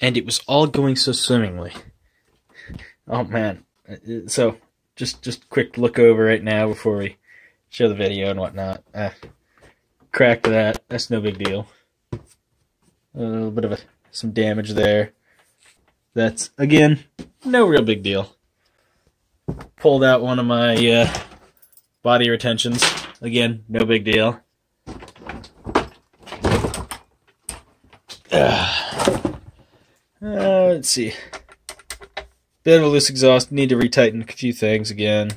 and it was all going so swimmingly. Oh man. So just just quick look over right now before we show the video and whatnot. Uh, cracked that. That's no big deal. A little bit of a, some damage there. That's again no real big deal. Pulled out one of my uh, body retentions. Again, no big deal. Uh, let's see. Bit of a loose exhaust. Need to retighten a few things again.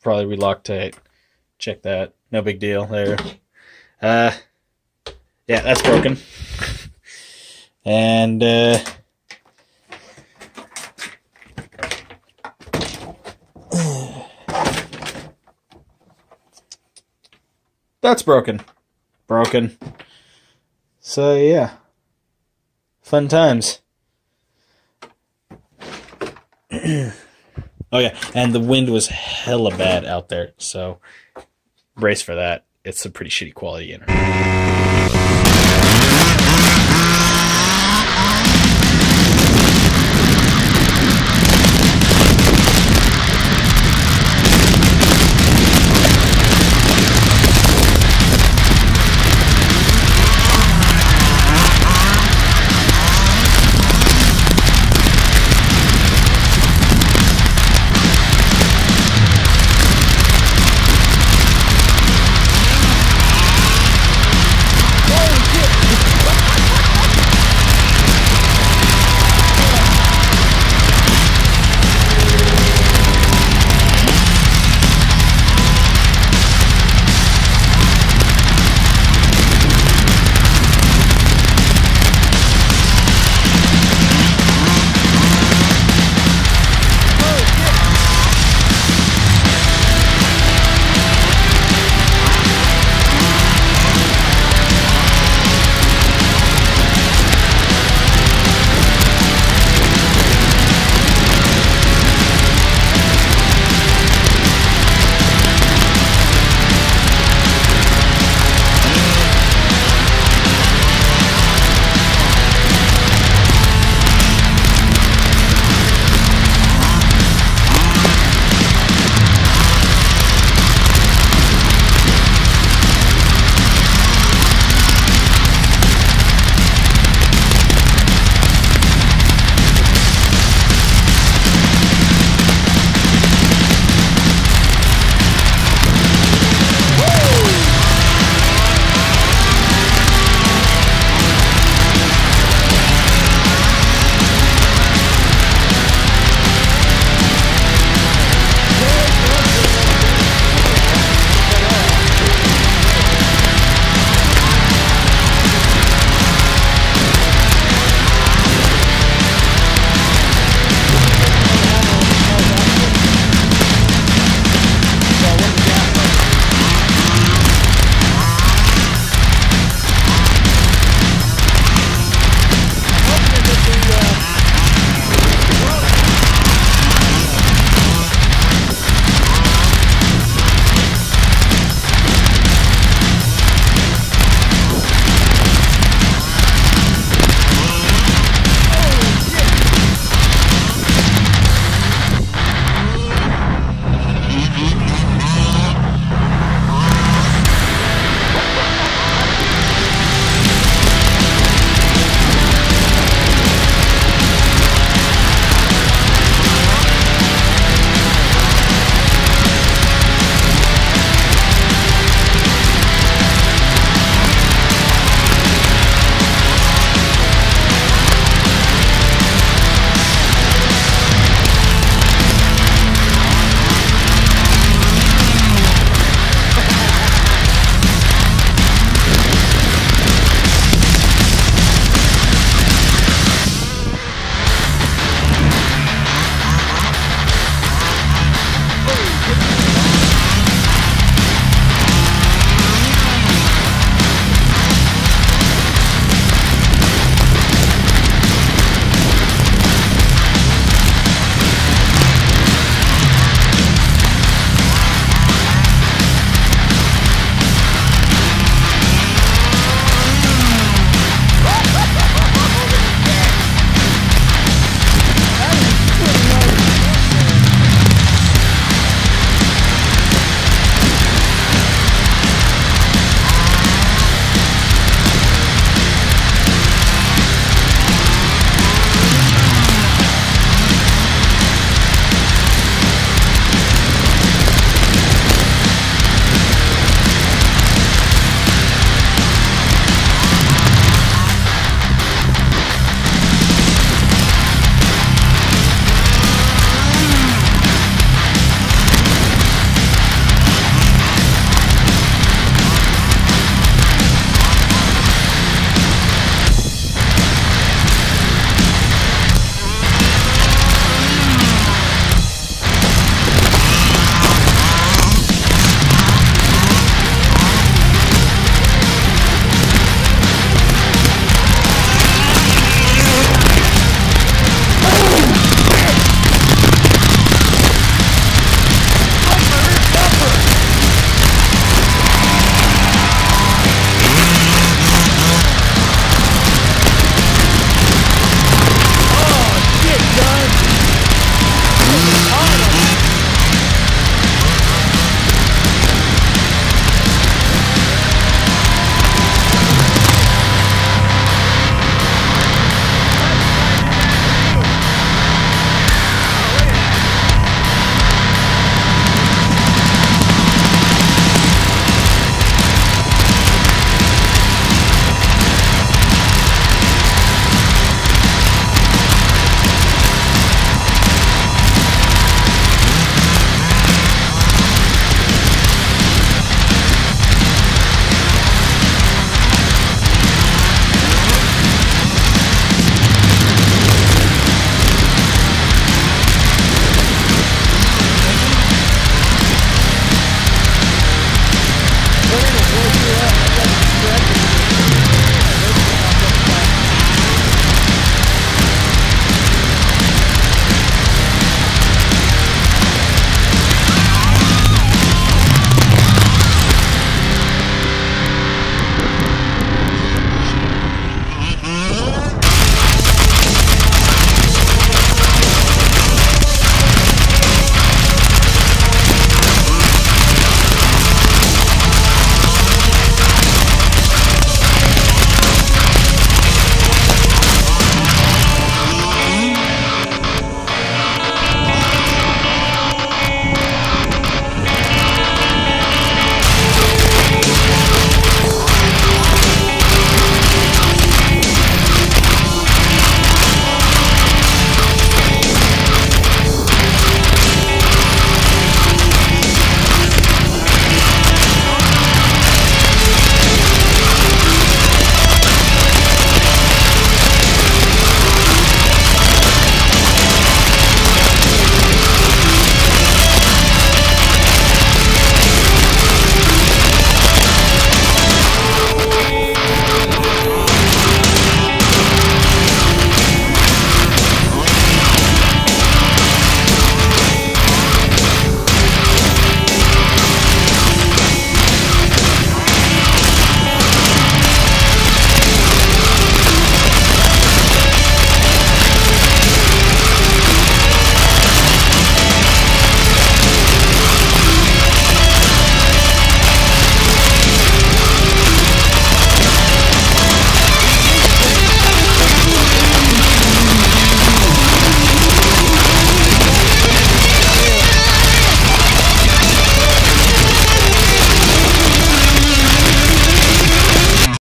Probably re-Loctite. Check that. No big deal there. Uh, yeah, that's broken. And uh, that's broken. Broken. So yeah. Fun times. oh yeah, and the wind was hella bad out there, so brace for that. It's a pretty shitty quality internet.